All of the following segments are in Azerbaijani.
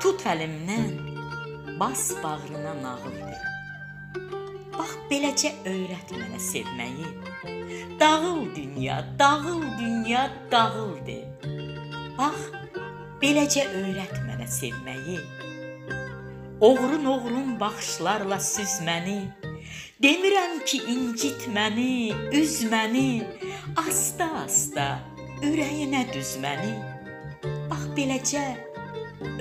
Tut əlimdən, bas bağrına nağıldır. Bax beləcə öyrət mənə sevməyi. Dağıl dünya, dağıl dünya, dağıl de. Bax beləcə öyrət mənə sevməyi. Oğrun-oğrun baxışlarla süz məni. Demirəm ki, incit məni, üz məni. Asta-asta ürəyinə düz məni. Bax beləcə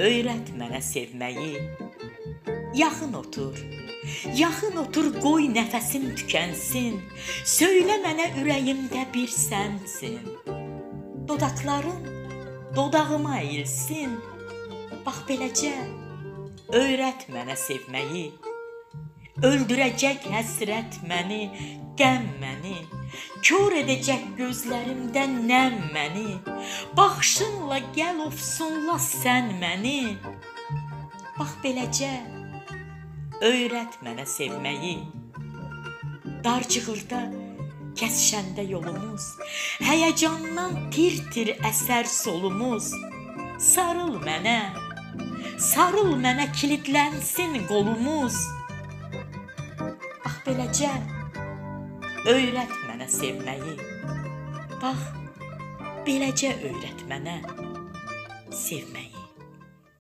öyrət mənə sevməyi. Yaxın otur. Yaxın otur, qoy nəfəsim tükənsin. Söylə mənə ürəyimdə bir sənsin. Dodaqların dodağıma əyilsin. Bax beləcə öyrət mənə sevməyi. Öldürəcək həsrət məni, qəm məni, kör edəcək gözlərimdən nəm məni. Baxışınla gəl ofsunla sən məni. Bax beləcə öyrət mənə sevməyi. Darcığırda kəsişəndə yolumuz, həyəcandan tir-tir əsər solumuz. Sarıl mənə, sarıl mənə kilitlənsin qolumuz. Beləcə öyrət mənə sevməyi. Bax beləcə öyrət mənə sevməyi.